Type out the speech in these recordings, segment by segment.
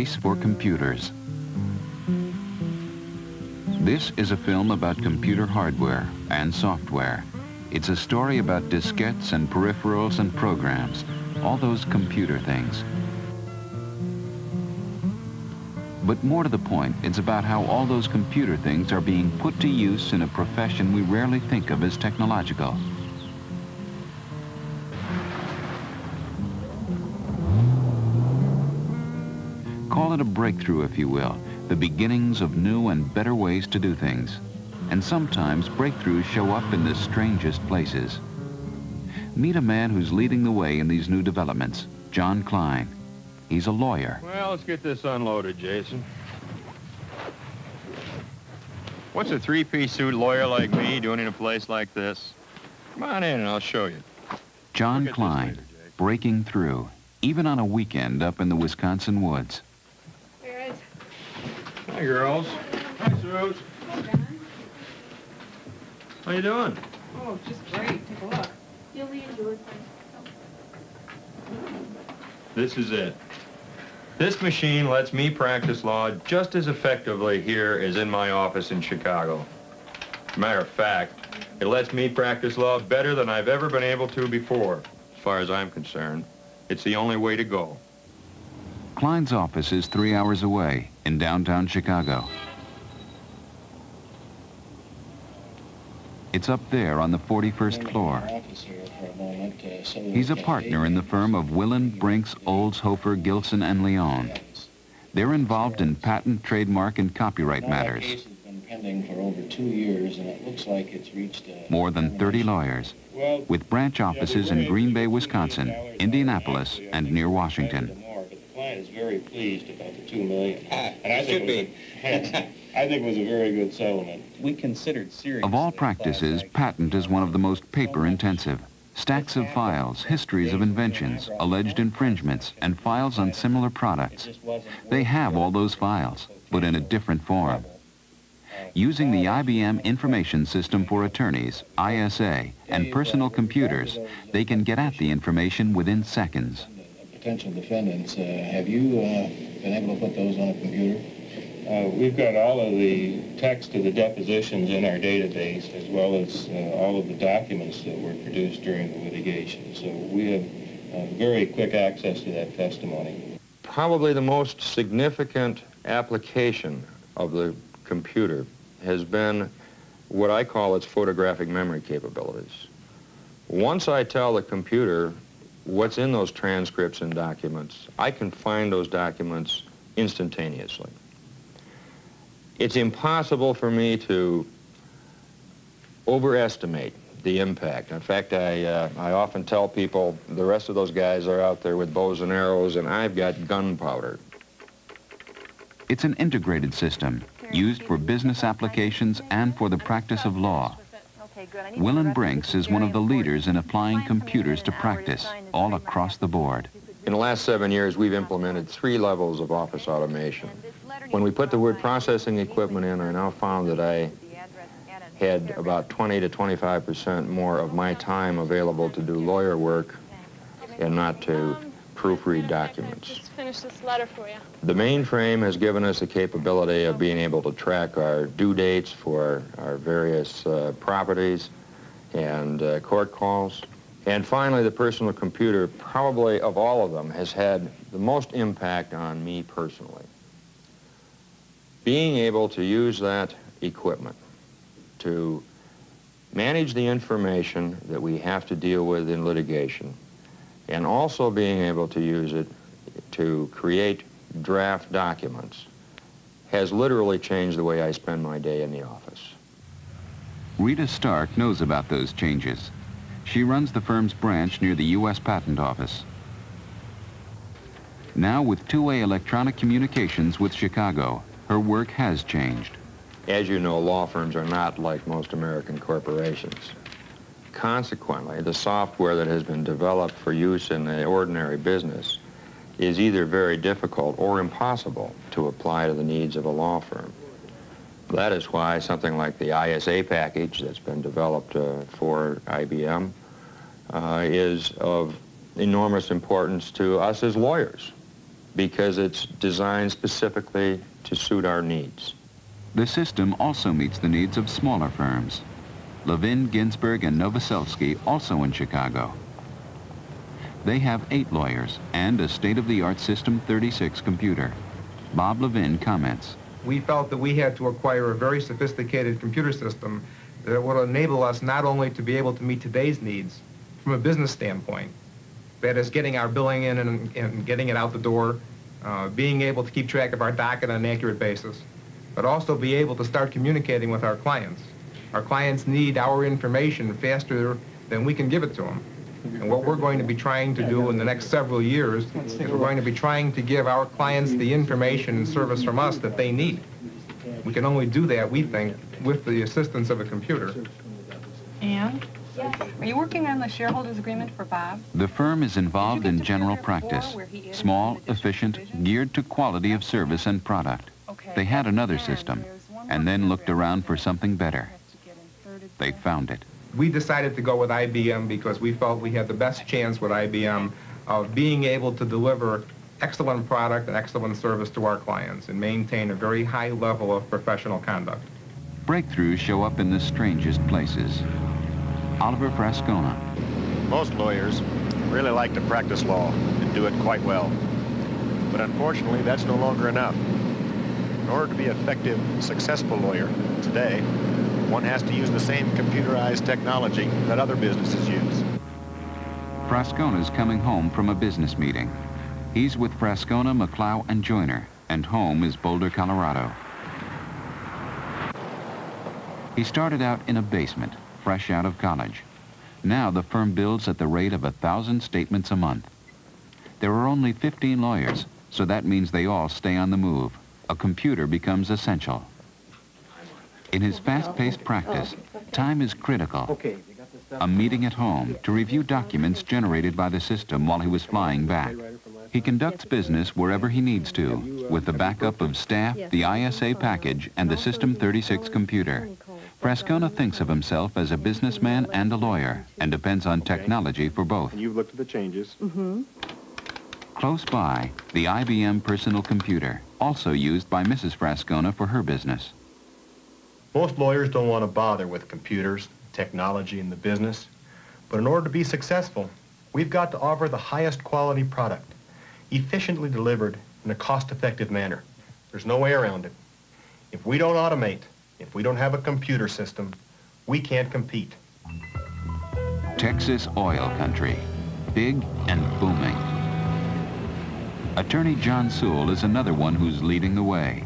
For Computers. This is a film about computer hardware and software. It's a story about diskettes and peripherals and programs, all those computer things. But more to the point, it's about how all those computer things are being put to use in a profession we rarely think of as technological. A breakthrough, if you will, the beginnings of new and better ways to do things. And sometimes breakthroughs show up in the strangest places. Meet a man who's leading the way in these new developments, John Klein. He's a lawyer. Well, let's get this unloaded, Jason. What's a three-piece suit lawyer like me doing in a place like this? Come on in and I'll show you. John Look at this Klein, later, breaking through, even on a weekend up in the Wisconsin woods. There is. Hi, girls. Hi, Suze. How you doing? Oh, just great. Take a look. You'll enjoy This is it. This machine lets me practice law just as effectively here as in my office in Chicago. Matter of fact, it lets me practice law better than I've ever been able to before, as far as I'm concerned. It's the only way to go. Klein's office is three hours away in downtown Chicago. It's up there on the 41st floor. He's a partner in the firm of Willian, Brinks, Olds, Hofer, Gilson, and Leon. They're involved in patent, trademark, and copyright matters. case has been pending for over two years, and it looks like it's reached. More than 30 lawyers, Well, with branch offices in Green Bay, Wisconsin, Indianapolis, and near Washington. But the client is very pleased about the two million. Ah, and I it think should it was a- I think it was a very good settlement. We considered seriously. Of all practices, patent is one of the most paper-intensive. Stacks of files, histories of inventions, alleged infringements, and files on similar products. They have all those files, but in a different form. Using the IBM Information System for Attorneys, ISA, and personal computers, they can get at the information within seconds. Potential defendants, uh, have you uh, been able to put those on a computer? Uh, We've got all of the text of the depositions in our database, as well as uh, all of the documents that were produced during the litigation. So we have uh, very quick access to that testimony. Probably the most significant application of the computer has been what I call its photographic memory capabilities. Once I tell the computer what's in those transcripts and documents, I can find those documents instantaneously. It's impossible for me to overestimate the impact. In fact, I, uh, I often tell people the rest of those guys are out there with bows and arrows, and I've got gunpowder. It's an integrated system, used for business applications and for the practice of law. Willian Brinks is one of the leaders in applying computers to practice all across the board. In the last seven years, we've implemented three levels of office automation. When we put the word processing equipment in, I now found that I had about 20 to 25 percent more of my time available to do lawyer work and not to proofread documents. Just finish this letter for you. The mainframe has given us the capability of being able to track our due dates for our various uh, properties and uh, court calls. And finally, the personal computer, probably of all of them, has had the most impact on me personally. Being able to use that equipment to manage the information that we have to deal with in litigation and also being able to use it to create draft documents has literally changed the way I spend my day in the office. Rita Stark knows about those changes. She runs the firm's branch near the U.S. Patent Office. Now with two-way electronic communications with Chicago, her work has changed. As you know, law firms are not like most American corporations. Consequently, the software that has been developed for use in the ordinary business is either very difficult or impossible to apply to the needs of a law firm. That is why something like the ISA package that's been developed uh, for IBM uh, is of enormous importance to us as lawyers. because it's designed specifically to suit our needs. The system also meets the needs of smaller firms. Levin, Ginsburg, and Novoselsky also in Chicago. They have eight lawyers and a state-of-the-art System 36 computer. Bob Levin comments. We felt that we had to acquire a very sophisticated computer system that would enable us not only to be able to meet today's needs from a business standpoint, that is getting our billing in and, and getting it out the door, uh, being able to keep track of our docket on an accurate basis, but also be able to start communicating with our clients. Our clients need our information faster than we can give it to them. And what we're going to be trying to do in the next several years is we're going to be trying to give our clients the information and service from us that they need. We can only do that, we think, with the assistance of a computer. And? Are you working on the shareholders agreement for Bob? The firm is involved in general practice, where he entered small, efficient, division? geared to quality of service and product. Okay. They had another And system, and then looked around for something better. Has to get inserted They found it. We decided to go with IBM because we felt we had the best chance with IBM of being able to deliver excellent product and excellent service to our clients and maintain a very high level of professional conduct. Breakthroughs show up in the strangest places. Oliver Frascona, Most lawyers really like to practice law and do it quite well. But unfortunately, that's no longer enough. In order to be effective, successful lawyer today, one has to use the same computerized technology that other businesses use. Frascona's coming home from a business meeting. He's with Frascona, McLeod, and Joiner, and home is Boulder, Colorado. He started out in a basement, fresh out of college. Now the firm builds at the rate of a thousand statements a month. There are only 15 lawyers, so that means they all stay on the move. A computer becomes essential. In his fast-paced practice, time is critical. A meeting at home to review documents generated by the system while he was flying back. He conducts business wherever he needs to, with the backup of staff, the ISA package, and the System 36 computer. Frascona thinks of himself as a businessman and a lawyer, and depends on technology for both. You've looked at the changes. Mm-hmm. Close by, the IBM personal computer, also used by Mrs. Frascona for her business. Most lawyers don't want to bother with computers, technology, and the business. But in order to be successful, we've got to offer the highest quality product, efficiently delivered in a cost-effective manner. There's no way around it. If we don't automate, if we don't have a computer system, we can't compete. Texas oil country, big and booming. Attorney John Sewell is another one who's leading the way.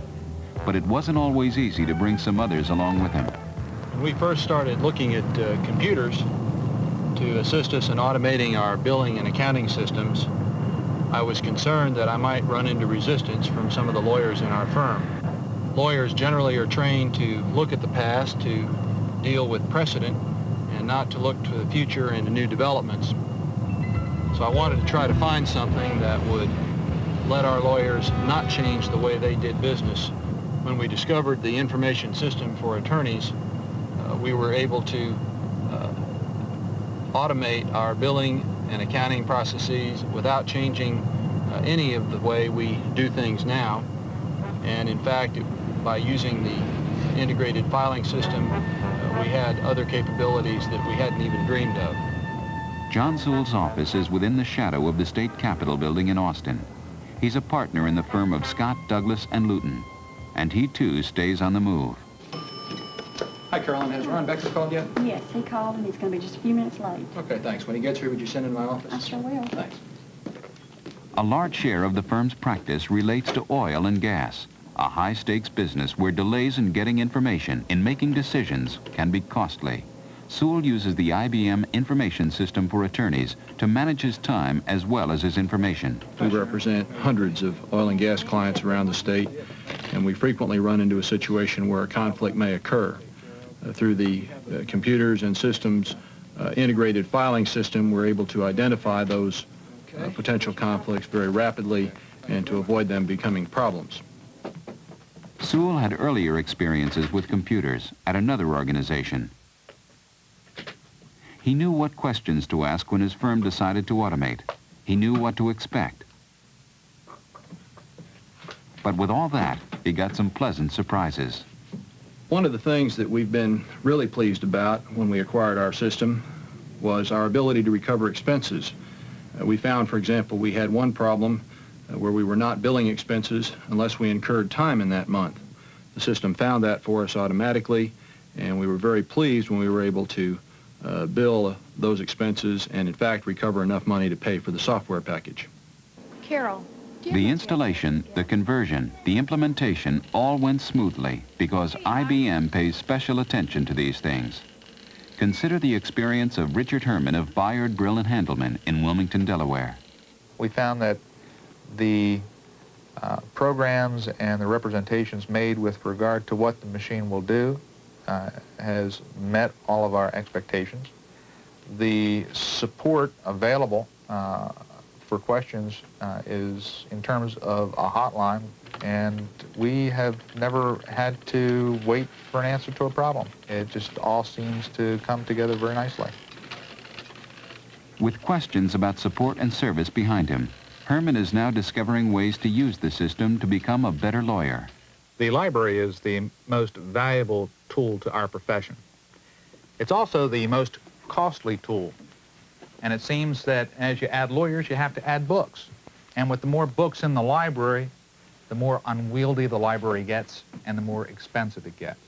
But it wasn't always easy to bring some others along with him. When we first started looking at uh, computers to assist us in automating our billing and accounting systems, I was concerned that I might run into resistance from some of the lawyers in our firm. Lawyers generally are trained to look at the past, to deal with precedent, and not to look to the future and to new developments. So I wanted to try to find something that would let our lawyers not change the way they did business. When we discovered the information system for attorneys, uh, we were able to uh, automate our billing and accounting processes without changing uh, any of the way we do things now. And in fact, by using the integrated filing system, uh, we had other capabilities that we hadn't even dreamed of. John Sewell's office is within the shadow of the state capitol building in Austin. He's a partner in the firm of Scott, Douglass, and Luton, and he too stays on the move. Hi, Carolyn. Has Ron Becker called yet? Yes, he called and he's going to be just a few minutes late. Okay, thanks. When he gets here, would you send him to my office? I sure will. Thanks. A large share of the firm's practice relates to oil and gas, a high-stakes business where delays in getting information, in making decisions, can be costly. Sewell uses the IBM information system for attorneys to manage his time as well as his information. We represent hundreds of oil and gas clients around the state, and we frequently run into a situation where a conflict may occur. Uh, through the uh, computers and systems uh, integrated filing system, we're able to identify those uh, potential conflicts very rapidly and to avoid them becoming problems. Sewell had earlier experiences with computers at another organization. He knew what questions to ask when his firm decided to automate. He knew what to expect. But with all that, he got some pleasant surprises. One of the things that we've been really pleased about when we acquired our system was our ability to recover expenses. Uh, we found, for example, we had one problem uh, where we were not billing expenses unless we incurred time in that month. The system found that for us automatically, and we were very pleased when we were able to uh, bill those expenses and, in fact, recover enough money to pay for the software package. Carol, The installation, the conversion, the implementation all went smoothly because IBM pays special attention to these things. Consider the experience of Richard Herman of Bayard, Brill and Handelman in Wilmington, Delaware. We found that the uh, programs and the representations made with regard to what the machine will do uh, has met all of our expectations. The support available uh, for questions uh, is in terms of a hotline, and we have never had to wait for an answer to a problem. It just all seems to come together very nicely. With questions about support and service behind him, Herman is now discovering ways to use the system to become a better lawyer. The library is the most valuable tool to our profession. It's also the most costly tool. And it seems that as you add lawyers, you have to add books. And with the more books in the library, the more unwieldy the library gets and the more expensive it gets.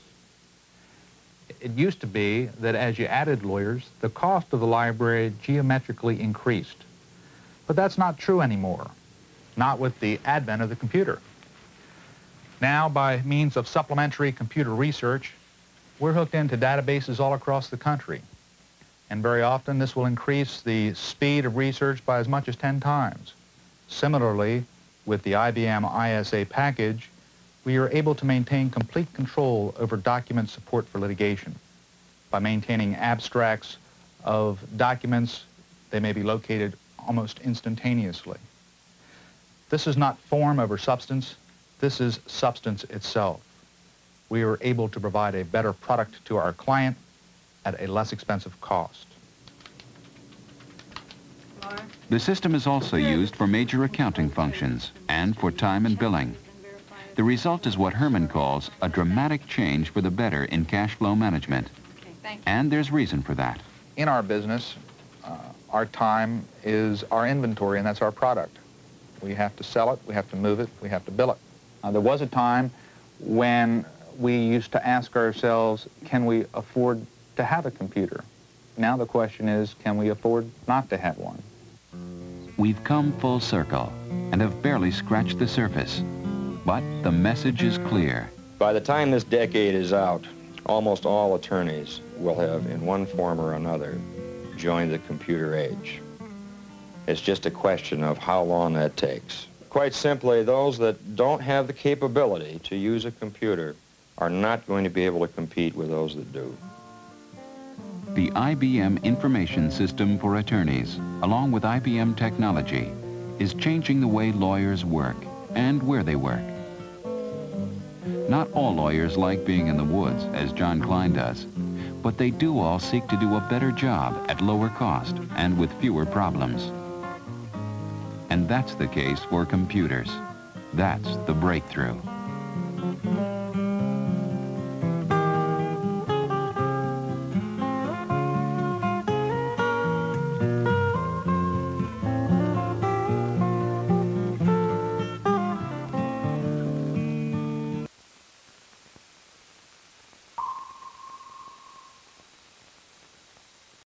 It used to be that as you added lawyers, the cost of the library geometrically increased. But that's not true anymore, not with the advent of the computer. Now, by means of supplementary computer research, we're hooked into databases all across the country. And very often this will increase the speed of research by as much as 10 times. Similarly, with the IBM ISA package, we are able to maintain complete control over document support for litigation. By maintaining abstracts of documents, they may be located almost instantaneously. This is not form over substance, this is substance itself. We are able to provide a better product to our client at a less expensive cost. The system is also used for major accounting functions and for time and billing. The result is what Herman calls a dramatic change for the better in cash flow management. And there's reason for that. In our business, uh, our time is our inventory, and that's our product. We have to sell it, we have to move it, we have to bill it. Uh, there was a time when we used to ask ourselves, can we afford to have a computer? Now the question is, can we afford not to have one? We've come full circle and have barely scratched the surface. But the message is clear. By the time this decade is out, almost all attorneys will have, in one form or another, joined the computer age. It's just a question of how long that takes. Quite simply, those that don't have the capability to use a computer are not going to be able to compete with those that do. The IBM Information System for Attorneys, along with IBM technology, is changing the way lawyers work and where they work. Not all lawyers like being in the woods, as John Klein does, but they do all seek to do a better job at lower cost and with fewer problems. And that's the case for computers. That's the breakthrough.